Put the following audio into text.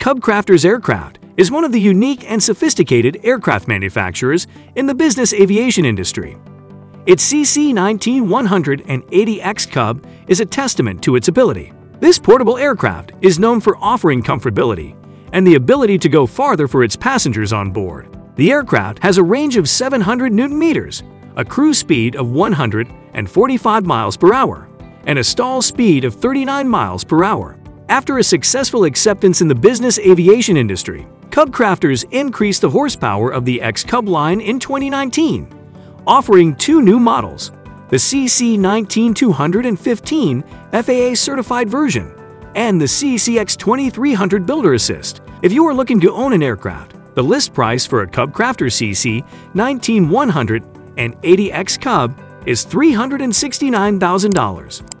CubCrafters Aircraft is one of the unique and sophisticated aircraft manufacturers in the business aviation industry. Its CC-19-180X Cub is a testament to its ability. This portable aircraft is known for offering comfortability and the ability to go farther for its passengers on board. The aircraft has a range of 700 newton meters, a cruise speed of 145 miles per hour, and a stall speed of 39 miles per hour. After a successful acceptance in the business aviation industry, CubCrafters increased the horsepower of the X-Cub line in 2019, offering two new models, the CC19215 FAA certified version and the CCX2300 Builder Assist. If you are looking to own an aircraft, the list price for a CubCrafter CC 19180X Cub is $369,000.